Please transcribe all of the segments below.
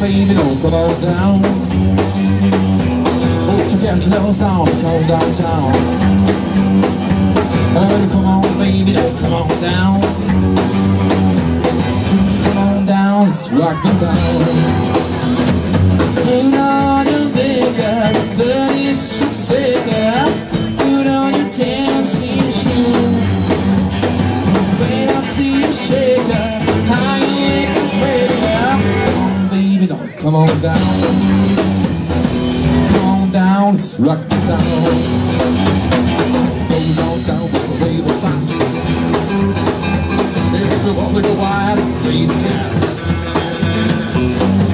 baby, don't on down. Put your country little on, come downtown. Oh, come on, baby, don't come on down. Come on down, let's rock the town. Put on your bigger 36 acre. Put on your dancing I see you shake her, come on down. Come on down, let's rock the town. Go downtown with the label sign. If you want to go wild, please can.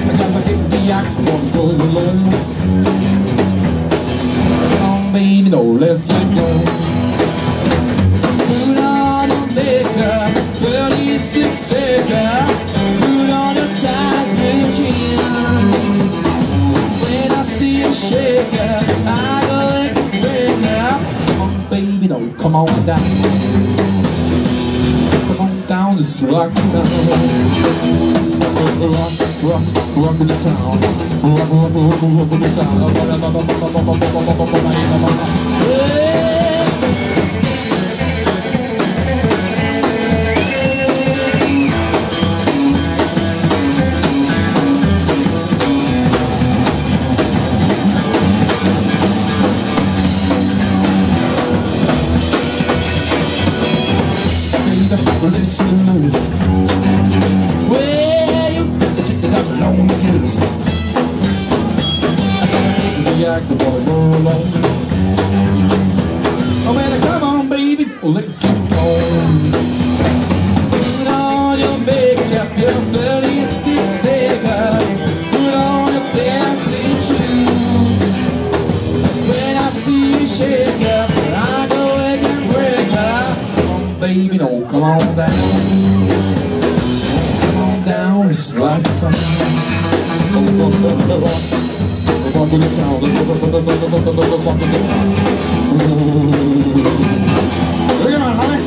I gotta get the act, I wanna go alone. Come on, baby, no, come on down. Come on down, let's rock town. Rock, rock, rock the town. Rock, rock, rock, rock the town. Yeah. Listen to this. Well, you check it out alone to get the act boy roll on. Oh man, come on, baby, let's get going. Put on your makeup, your 36 acre. Put on your dancing shoes. When I see you shake up, baby, no, come on down. Come on down, it's right time. Look at honey.